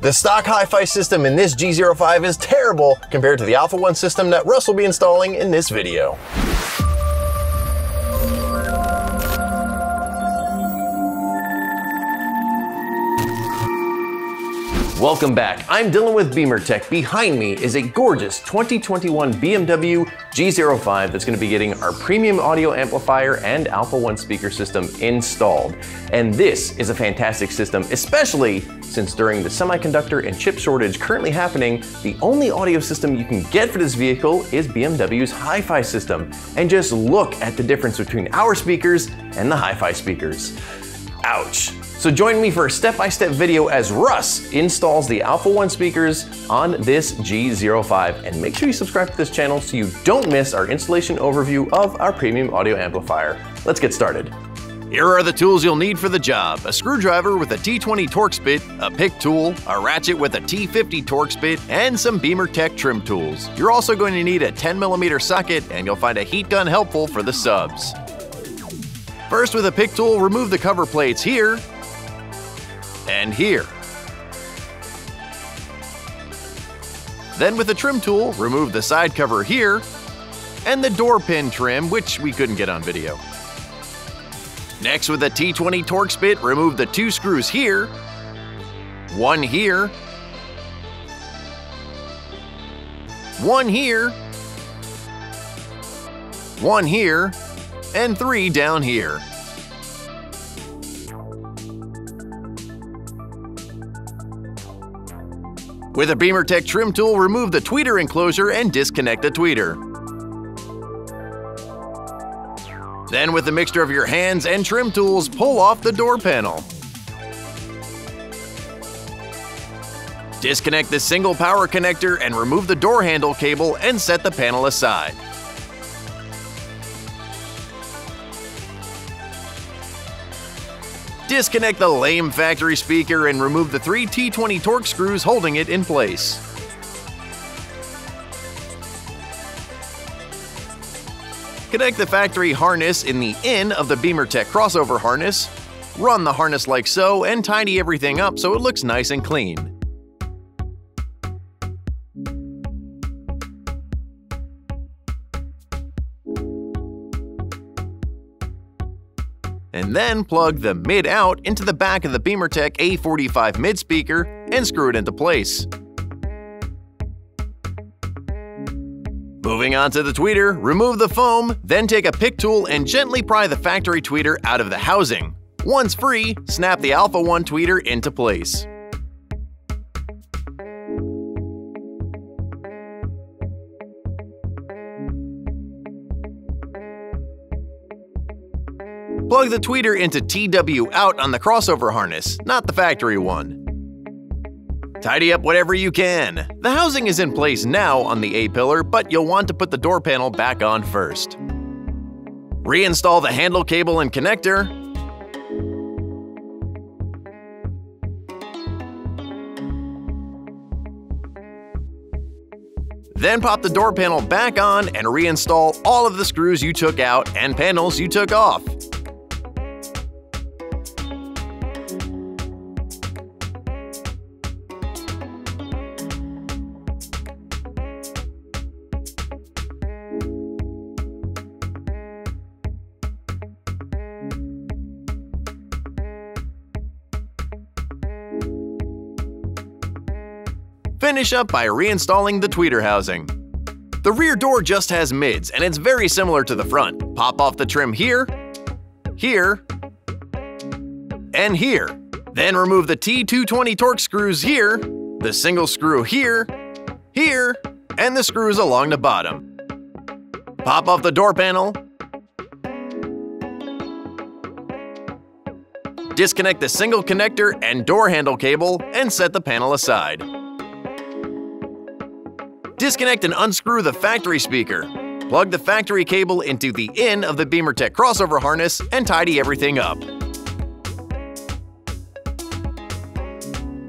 The stock hi-fi system in this G05 is terrible compared to the Alpha One system that Russ will be installing in this video. Welcome back. I'm Dylan with BimmerTech. Behind me is a gorgeous 2021 BMW G05 that's going to be getting our premium audio amplifier and Alpha 1 speaker system installed. And this is a fantastic system, especially since during the semiconductor and chip shortage currently happening, the only audio system you can get for this vehicle is BMW's hi-fi system. And just look at the difference between our speakers and the hi-fi speakers. Ouch. So join me for a step-by-step video as Russ installs the Alpha 1 speakers on this G05 and make sure you subscribe to this channel so you don't miss our installation overview of our premium audio amplifier. Let's get started. Here are the tools you'll need for the job. A screwdriver with a T20 Torx bit, a pick tool, a ratchet with a T50 Torx bit, and some BimmerTech trim tools. You're also going to need a 10mm socket and you'll find a heat gun helpful for the subs. First with a pick tool, remove the cover plates here and here. Then with the trim tool, remove the side cover here and the door pin trim, which we couldn't get on video. Next with the T20 Torx bit, remove the two screws here, one here, one here, one here, and three down here. With a BimmerTech trim tool, remove the tweeter enclosure and disconnect the tweeter. Then with a mixture of your hands and trim tools, pull off the door panel. Disconnect the single power connector and remove the door handle cable and set the panel aside. Disconnect the lame factory speaker and remove the three T20 Torx screws holding it in place. Connect the factory harness in the in of the BimmerTech crossover harness. Run the harness like so and tidy everything up so it looks nice and clean. Then plug the mid out into the back of the BimmerTech A45 mid speaker and screw it into place. Moving on to the tweeter, remove the foam, then take a pick tool and gently pry the factory tweeter out of the housing. Once free, snap the Alpha 1 tweeter into place. Plug the tweeter into TW out on the crossover harness, not the factory one. Tidy up whatever you can. The housing is in place now on the A-pillar, but you'll want to put the door panel back on first. Reinstall the handle cable and connector. Then pop the door panel back on and reinstall all of the screws you took out and panels you took off. Finish up by reinstalling the tweeter housing. The rear door just has mids, and it's very similar to the front. Pop off the trim here, here, and here. Then remove the T220 Torx screws here, the single screw here, here, and the screws along the bottom. Pop off the door panel. Disconnect the single connector and door handle cable and set the panel aside. Disconnect and unscrew the factory speaker. Plug the factory cable into the in of the BimmerTech crossover harness and tidy everything up.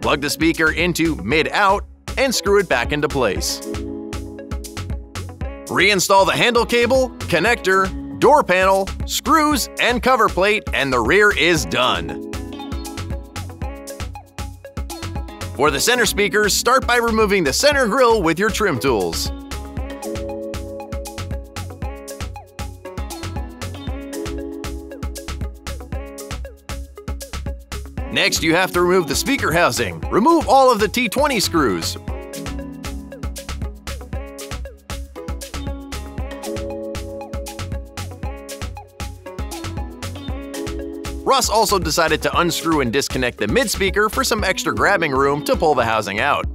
Plug the speaker into mid-out and screw it back into place. Reinstall the handle cable, connector, door panel, screws, and cover plate, and the rear is done. For the center speakers, start by removing the center grill with your trim tools. Next, you have to remove the speaker housing. Remove all of the T20 screws. Russ also decided to unscrew and disconnect the mid speaker for some extra grabbing room to pull the housing out.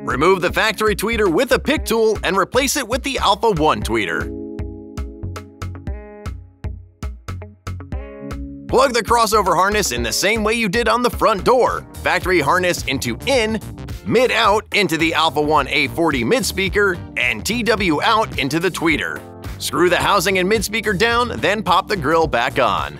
Remove the factory tweeter with a pick tool and replace it with the Alpha 1 tweeter. Plug the crossover harness in the same way you did on the front door. Factory harness into in, mid out into the Alpha 1 A40 mid speaker, and TW out into the tweeter. Screw the housing and mid speaker down, then pop the grill back on.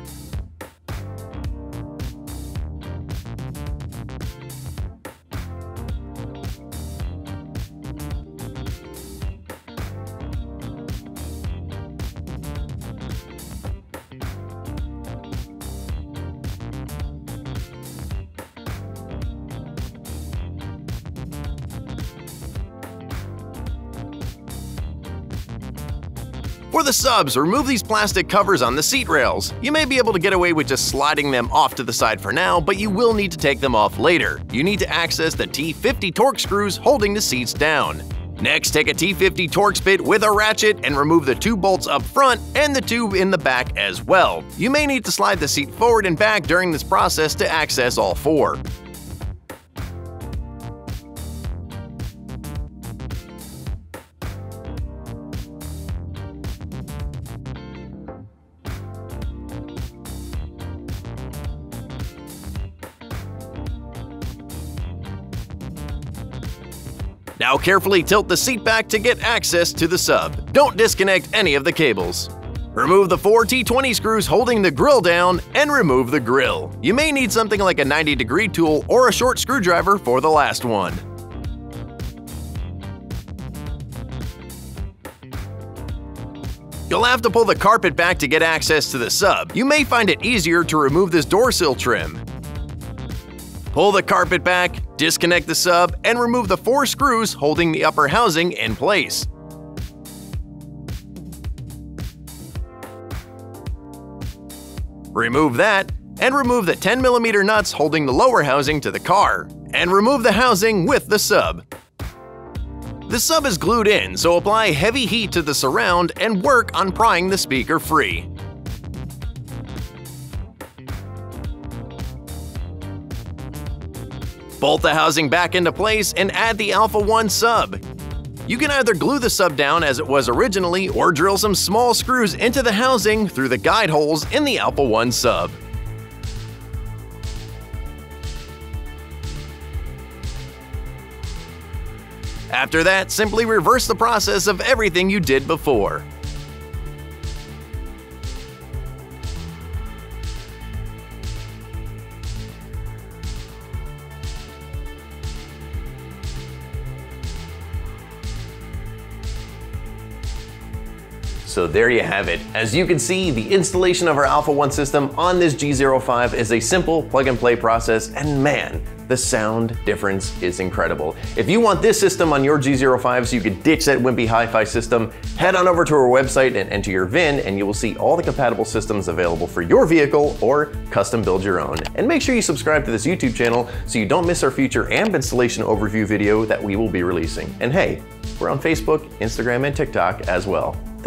For the subs, remove these plastic covers on the seat rails. You may be able to get away with just sliding them off to the side for now, but you will need to take them off later. You need to access the T50 Torx screws holding the seats down. Next, take a T50 Torx bit with a ratchet and remove the two bolts up front and the tube in the back as well. You may need to slide the seat forward and back during this process to access all four. Now carefully tilt the seat back to get access to the sub. Don't disconnect any of the cables. Remove the four T20 screws holding the grill down and remove the grill. You may need something like a 90 degree tool or a short screwdriver for the last one. You'll have to pull the carpet back to get access to the sub. You may find it easier to remove this door sill trim. Pull the carpet back, disconnect the sub, and remove the four screws holding the upper housing in place. Remove that, and remove the 10mm nuts holding the lower housing to the car, and remove the housing with the sub. The sub is glued in, so apply heavy heat to the surround and work on prying the speaker free. Bolt the housing back into place and add the Alpha 1 sub. You can either glue the sub down as it was originally or drill some small screws into the housing through the guide holes in the Alpha 1 sub. After that, simply reverse the process of everything you did before. So there you have it. As you can see, the installation of our Alpha 1 system on this G05 is a simple plug and play process, and man, the sound difference is incredible. If you want this system on your G05 so you can ditch that wimpy hi-fi system, head on over to our website and enter your VIN and you will see all the compatible systems available for your vehicle or custom build your own. And make sure you subscribe to this YouTube channel so you don't miss our future AMP installation overview video that we will be releasing. And hey, we're on Facebook, Instagram, and TikTok as well.